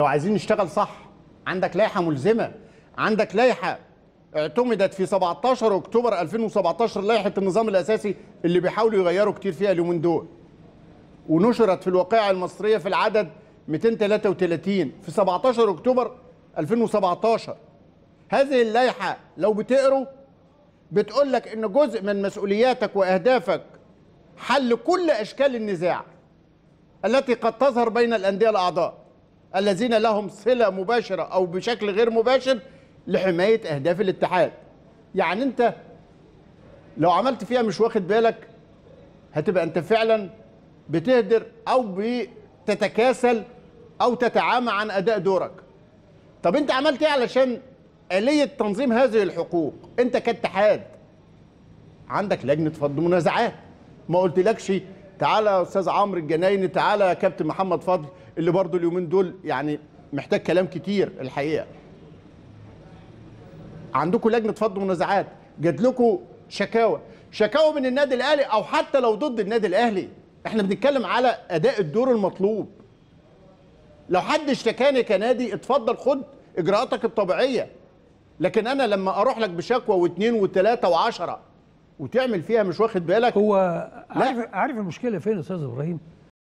لو عايزين نشتغل صح عندك لائحة ملزمة عندك لائحة اعتمدت في 17 أكتوبر 2017 لائحة النظام الأساسي اللي بيحاولوا يغيروا كتير فيها اليومين دول. ونشرت في الوقائع المصرية في العدد 233 في 17 أكتوبر 2017 هذه اللائحة لو بتقروا بتقول لك إن جزء من مسؤولياتك وأهدافك حل كل أشكال النزاع التي قد تظهر بين الأندية الأعضاء. الذين لهم صلة مباشرة أو بشكل غير مباشر لحماية أهداف الاتحاد. يعني أنت لو عملت فيها مش واخد بالك هتبقى أنت فعلا بتهدر أو بتتكاسل أو تتعامى عن أداء دورك. طب أنت عملت إيه علشان آلية تنظيم هذه الحقوق؟ أنت كاتحاد عندك لجنة فض منازعات ما قلتلكش تعالى يا أستاذ عمرو الجنايني تعالى يا كابتن محمد فضل اللي برضو اليومين دول يعني محتاج كلام كتير الحقيقة. عندكم لجنة فض منازعات جات لكم شكاوى. شكاوى من النادي الأهلي أو حتى لو ضد النادي الأهلي. إحنا بنتكلم على أداء الدور المطلوب. لو حد اشتكاني كنادي اتفضل خد إجراءاتك الطبيعية. لكن أنا لما أروح لك بشكوى واثنين وثلاثه وعشرة وتعمل فيها مش واخد بالك؟ هو عارف عارف المشكلة فين يا أستاذ إبراهيم؟